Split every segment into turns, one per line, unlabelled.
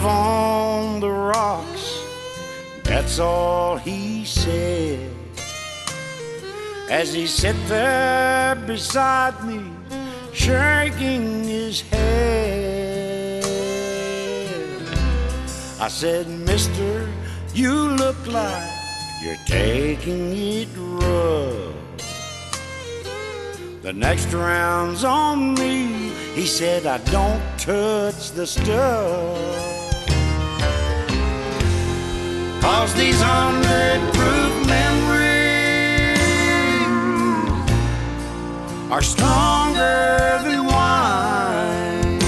on the rocks. That's all he said. As he sat there beside me, shaking his head. I said, Mister, you look like you're taking it rough. The next round's on me. He said, I don't touch the stuff. Are stronger than wine.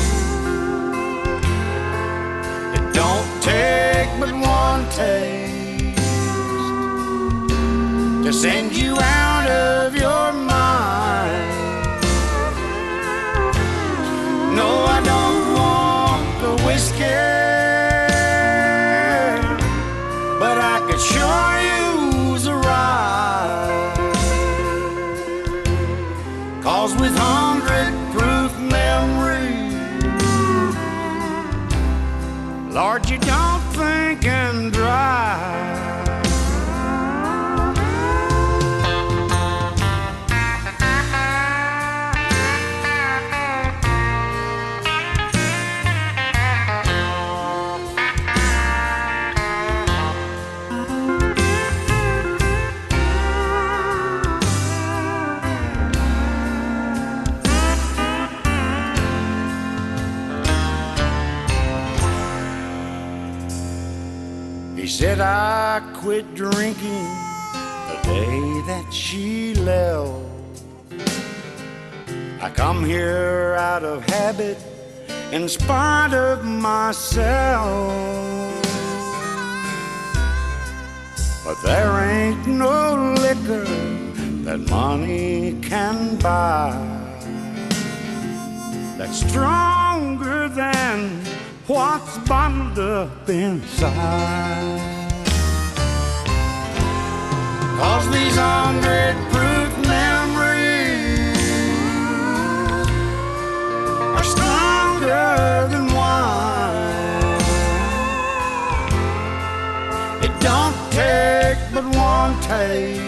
It don't take but one taste to send you out of your mind. No, I don't want the whiskey, Cause with hundred proof memory, Lord, you don't think and drive. He said I quit drinking the day that she left. I come here out of habit in spite of myself. But there ain't no liquor that money can buy that's stronger than what's bottled up inside. Cause these hundred proof memories are stronger than wine. It don't take but one taste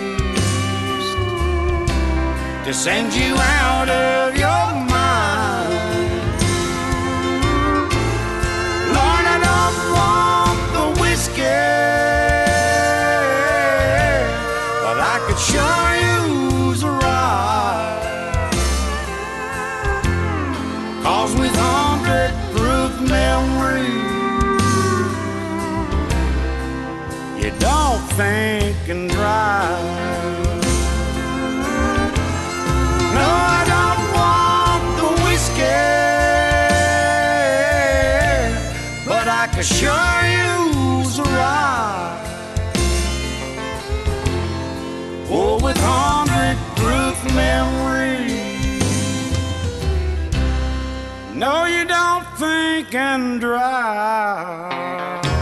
to send you out of your mind. I could sure use a ride. Cause with hundred proof memories, you don't think and drive. No, I don't want the whiskey, but I could sure use you don't think and drive.